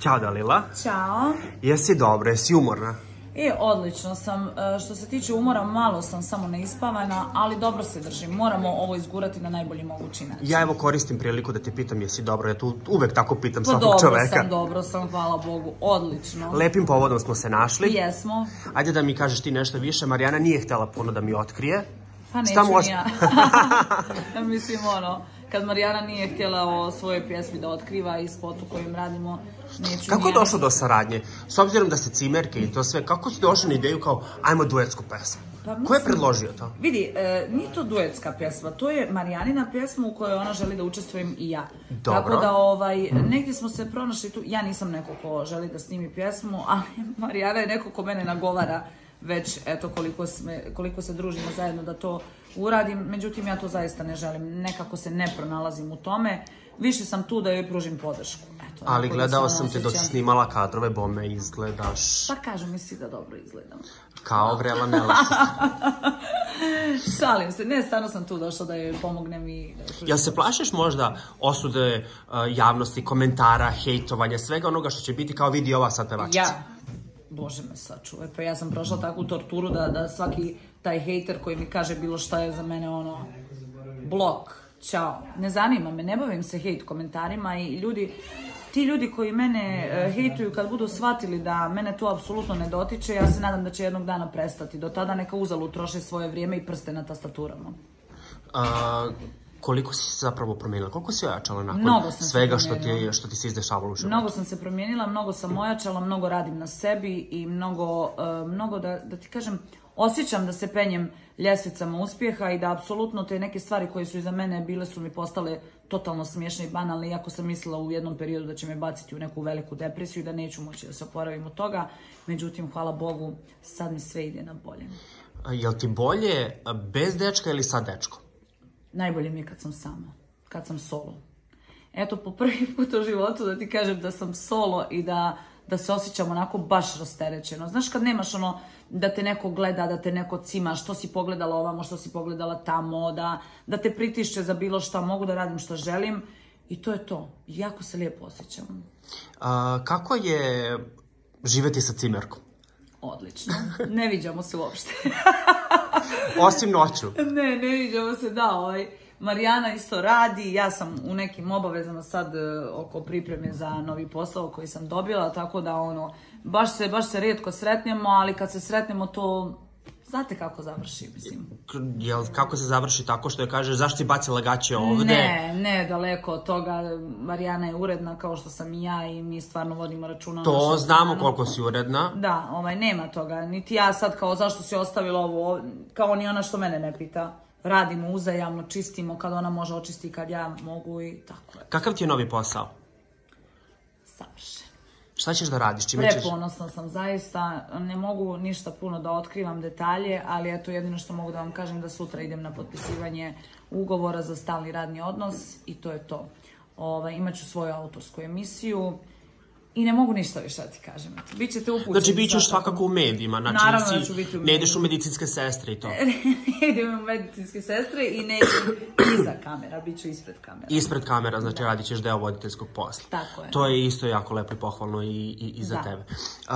Ćao Dalila. Ćao. Jesi dobra, jesi umorna? E, odlično sam. E, Što se tiče umora, malo sam samo neispavana, ali dobro se držim. Moramo ovo izgurati na najbolji mogući način. Ja evo koristim priliku da te pitam jesi dobro, ja tu uvek tako pitam Pa svakog dobro čoveka. sam, dobro sam, hvala Bogu. Odlično. Lepim povodom smo se našli. Jesmo. Ajde da mi kažeš ti nešto više. Marijana nije htjela puno da mi otkrije. Pa neću Šta ja. Mislim, ono, kad Marijana nije htjela o svojoj pjesmi da otkriva i spotu kojim radimo, neću Kako je došlo do saradnje? S obzirom da ste cimerke i to sve, kako si došli na ideju kao ajmo duetsku pesmu? Pa Ko je predložio to? Vidi, e, nije to duetska pjesma, to je Marijanina pjesma u kojoj ona želi da učestvujem i ja. Dobro. Tako da, ovaj, negdje smo se pronašli tu, ja nisam neko ko želi da snimi pjesmu, ali Marijana je neko ko mene nagovara već, eto, koliko, sme, koliko se družimo zajedno da to uradim, međutim, ja to zaista ne želim, nekako se ne pronalazim u tome, više sam tu da joj pružim podršku. Eto, Ali gledao sam te dok si snimala kadrove, bome izgledaš. Pa kažu mi svi da dobro izgledam. kao vrela. Šalim se, ne, stvarno sam tu došla da joj pomognem i da Jel se plašiš možda osude uh, javnosti, komentara, hejtovanja, svega onoga što će biti kao vidi ova sad pevačica? Ja, bože me sačuvaj, pa ja sam prošla takvu torturu da, da svaki taj hejter koji mi kaže bilo šta je za mene ono, blok, čao. Ne zanima me, ne bavim se hejt komentarima i ljudi, ti ljudi koji mene e, hejtuju kad budu shvatili da mene to apsolutno ne dotiče, ja se nadam da će jednog dana prestati. Do tada neka uzalud troše svoje vrijeme i prste na tastaturama. Uh, koliko si se zapravo promijenila? Koliko si ojačala nakon Mnogo sam se svega što ti, što ti se izdešavalo u životu? Mnogo sam se promijenila, mnogo sam ojačala, mnogo radim na sebi i mnogo, e, mnogo da, da ti kažem, osjećam da se penjem ljestvicama uspjeha i da apsolutno te neke stvari koje su iza mene bile su mi postale totalno smiješne i banalne, iako sam mislila u jednom periodu da će me baciti u neku veliku depresiju i da neću moći da se oporavim od toga. Međutim, hvala Bogu, sad mi sve ide na bolje. A, Jel ti bolje bez dečka ili sa dečkom? Najbolje mi je kad sam sama, kad sam solo. Eto, po prvi put u životu da ti kažem da sam solo i da, da se osjećam onako baš rasterećeno. Znaš kad nemaš ono da te neko gleda, da te neko cima, što si pogledala ovamo, što si pogledala tamo, da, da te pritišće za bilo šta, mogu da radim što želim i to je to. Jako se lijepo osjećam. A, kako je živeti sa cimerkom? Odlično. Ne viđamo se uopšte. Osim noću. Ne, ne viđamo se, da, ovaj, Marijana isto radi, ja sam u nekim obavezama sad e, oko pripreme za novi posao koji sam dobila, tako da ono, baš se, baš se rijetko sretnemo, ali kad se sretnemo to, znate kako završi, mislim. Jel, kako se završi tako što je kaže zašto si bacila gaće ovde? Ne, ne, daleko od toga, Marijana je uredna kao što sam i ja i mi stvarno vodimo računa. To našem znamo koliko si uredna. Da, ovaj, nema toga. Niti ja sad kao zašto si ostavila ovo, ov- kao ni ona što mene ne pita. Radimo uzajamno, čistimo kad ona može očisti, kad ja mogu i tako. Kakav ti je novi posao? Savršen. Šta ćeš da radiš? Čime ćeš? Preponosna sam zaista, ne mogu ništa puno da otkrivam detalje, ali eto jedino što mogu da vam kažem da sutra idem na potpisivanje ugovora za stalni radni odnos i to je to. Ovaj, imaću svoju autorsku emisiju i ne mogu ništa više da ti kažem. Bićete upućeni. Znači, bit ćeš svakako. u medijima. Znači, Naravno si- da ću biti u Ne ideš u medijima. medicinske sestre i to. ne idem u medicinske sestre i ne idem iza kamera, bit ću ispred kamera. Ispred kamera, znači radit ćeš deo voditeljskog posla. Tako je. To je isto jako lepo i pohvalno i, i, i za Da. tebe. Uh,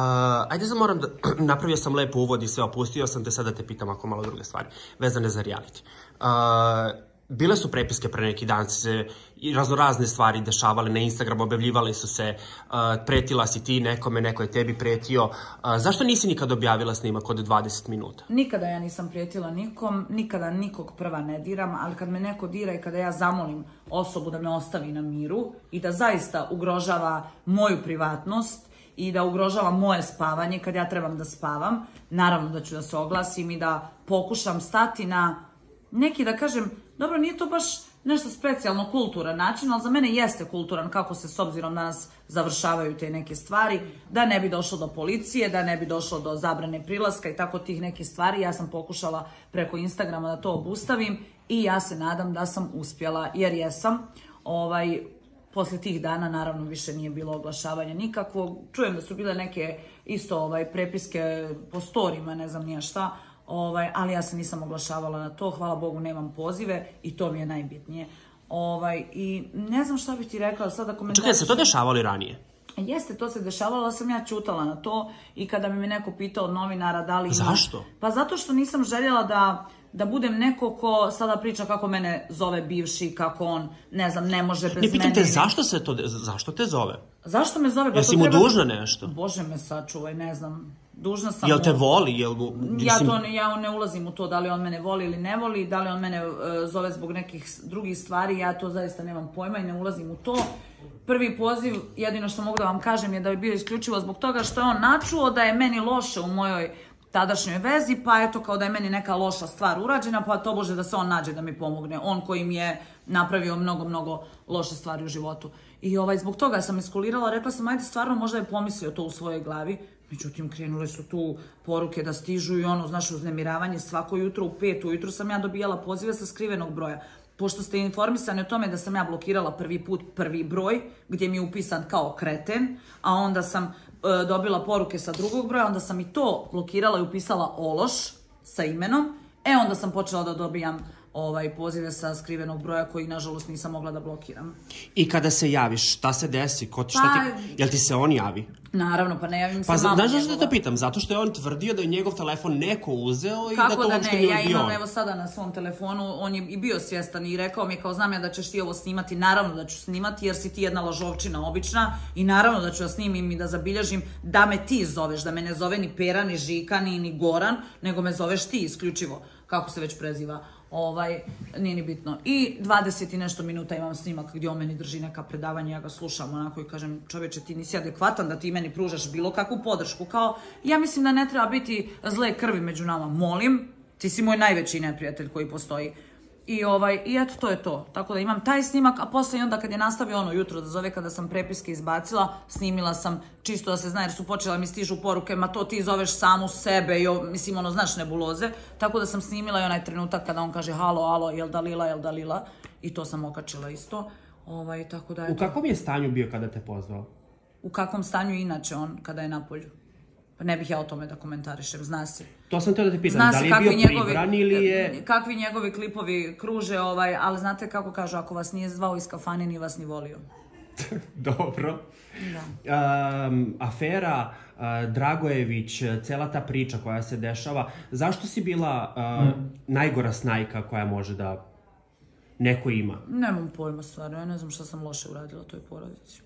ajde sad moram da, napravio sam lepo uvod i sve, opustio sam te, sad da te pitam ako malo druge stvari, vezane za reality. Uh, bile su prepiske pre neki dan, se raznorazne stvari dešavale na Instagramu, objavljivali su se, uh, pretila si ti nekome, neko je tebi pretio. Uh, zašto nisi nikad objavila snimak od 20 minuta? Nikada ja nisam prijetila nikom, nikada nikog prva ne diram, ali kad me neko dira i kada ja zamolim osobu da me ostavi na miru i da zaista ugrožava moju privatnost i da ugrožava moje spavanje kad ja trebam da spavam, naravno da ću da se oglasim i da pokušam stati na neki da kažem, dobro nije to baš nešto specijalno kulturan način, ali za mene jeste kulturan kako se s obzirom na nas završavaju te neke stvari, da ne bi došlo do policije, da ne bi došlo do zabrane prilaska i tako tih nekih stvari. Ja sam pokušala preko Instagrama da to obustavim i ja se nadam da sam uspjela, jer jesam. Ovaj, posle tih dana naravno više nije bilo oglašavanja nikakvog. Čujem da su bile neke isto ovaj, prepiske po storima, ne znam nija šta, ovaj, ali ja se nisam oglašavala na to, hvala Bogu nemam pozive i to mi je najbitnije. Ovaj, I ne znam šta bih ti rekla sada komentar. Čekaj, se to dešavalo i ranije? Jeste, to se dešavalo, sam ja čutala na to i kada mi me neko pitao od novinara da li ima... Zašto? Pa zato što nisam željela da, da budem neko ko sada priča kako mene zove bivši, kako on, ne znam, ne može bez Ne pitam mene. te zašto se to, zašto te zove? Zašto me zove? Pa Jesi mu treba- dužna nešto? Bože me sačuvaj, ne znam. Dužna sam Jel te voli? Jel mu, Ja, to ne, ja ne ulazim u to da li on mene voli ili ne voli, da li on mene e, zove zbog nekih drugih stvari, ja to zaista nemam pojma i ne ulazim u to. Prvi poziv, jedino što mogu da vam kažem je da je bio isključivo zbog toga što je on načuo da je meni loše u mojoj tadašnjoj vezi, pa eto kao da je meni neka loša stvar urađena, pa to bože da se on nađe da mi pomogne. On koji mi je napravio mnogo, mnogo loše stvari u životu. I ovaj, zbog toga sam iskulirala, rekla sam, ajde stvarno možda je pomislio to u svojoj glavi, Međutim, krenule su tu poruke da stižu i ono, znaš, uznemiravanje svako jutro u pet ujutru sam ja dobijala pozive sa skrivenog broja. Pošto ste informisani o tome da sam ja blokirala prvi put prvi broj, gdje mi je upisan kao kreten, a onda sam e, dobila poruke sa drugog broja, onda sam i to blokirala i upisala ološ sa imenom, e onda sam počela da dobijam ovaj pozive sa skrivenog broja koji nažalost nisam mogla da blokiram. I kada se javiš, šta se desi? Ko ti, šta Pa- ti, jel ti se on javi? Naravno, pa ne javim se Pa mama znaš njegova. te pitam? Zato što je on tvrdio da je njegov telefon neko uzeo i da Kako to da uopšte ne, nije ja imam on. evo sada na svom telefonu, on je i bio svjestan i rekao mi je kao znam ja da ćeš ti ovo snimati, naravno da ću snimati jer si ti jedna lažovčina obična i naravno da ću da snimim i da zabilježim da me ti zoveš, da me ne zove ni Pera, ni Žika, ni, ni Goran, nego me zoveš ti isključivo, kako se već preziva. Ovaj, nije ni bitno. I 20 i nešto minuta imam snimak gdje on meni drži neka predavanja, ja ga slušam onako i kažem čovječe ti nisi adekvatan da ti meni pružaš bilo kakvu podršku. Kao, ja mislim da ne treba biti zle krvi među nama, molim, ti si moj najveći neprijatelj koji postoji. I, ovaj, I eto, to je to. Tako da imam taj snimak, a poslije onda kad je nastavio ono jutro da zove kada sam prepiske izbacila, snimila sam čisto da se zna jer su počela mi stižu poruke, ma to ti zoveš samu sebe i o- mislim ono znaš nebuloze. Tako da sam snimila i onaj trenutak kada on kaže halo, halo, jel Dalila, jel Dalila i to sam okačila isto. Ovaj, tako da U eto. kakvom je stanju bio kada te pozvao? U kakvom stanju je inače on kada je na polju? Pa ne bih ja o tome da komentarišem, zna se. To sam teo da te pitam, Zna da li je kakvi bio njegovi, pribran ili je... kakvi njegovi klipovi kruže, ovaj, ali znate kako kažu, ako vas nije zvao iz kafane, nije vas ni volio. Dobro. Da. Um, afera uh, Dragojević, cela ta priča koja se dešava, zašto si bila uh, najgora snajka koja može da neko ima? Nemam pojma stvarno, ja ne znam šta sam loše uradila toj porodici.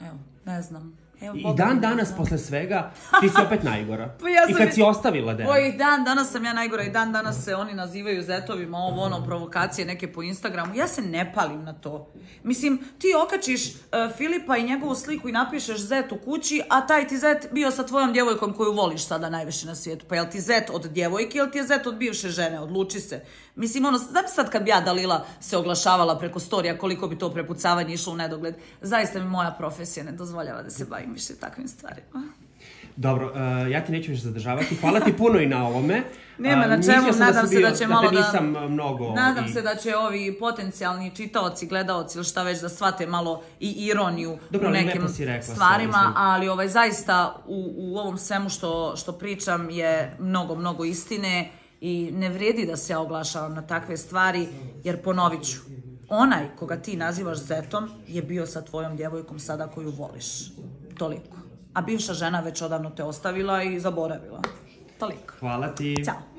Evo, ne znam. Evo, I dan danas znam. posle svega ti si opet najgora. Pa ja I sam kad i- si ostavila Dena. Oj, dan danas sam ja najgora i dan danas se oni nazivaju zetovima, ovo ono, provokacije neke po Instagramu. Ja se ne palim na to. Mislim, ti okačiš e, Filipa i njegovu sliku i napišeš zet u kući, a taj ti zet bio sa tvojom djevojkom koju voliš sada najviše na svijetu. Pa jel ti zet od djevojke ili ti je zet od bivše žene? Odluči se. Mislim, ono, znam sad kad bi ja Dalila se oglašavala preko storija koliko bi to prepucavanje išlo u nedogled. Zaista mi moja profesija ne dozvoljava da se bavim više takvim stvarima. Dobro, uh, ja ti neću više zadržavati. Hvala ti puno i na ovome. Nema Uh, na čemu, da nadam sam se bio- da će da malo da... nisam uh, mnogo... Nadam i- se da će ovi potencijalni čitaoci, gledaoci ili šta već da shvate malo i ironiju Dobro, u nekim rekla sve, stvarima, mislim. ali ovaj, zaista u, u ovom svemu što, što pričam je mnogo, mnogo istine i ne vrijedi da se ja oglašavam na takve stvari, jer ponovit ću, onaj koga ti nazivaš zetom je bio sa tvojom djevojkom sada koju voliš. Toliko. A bivša žena već odavno te ostavila i zaboravila. Toliko. Hvala ti. Ćao.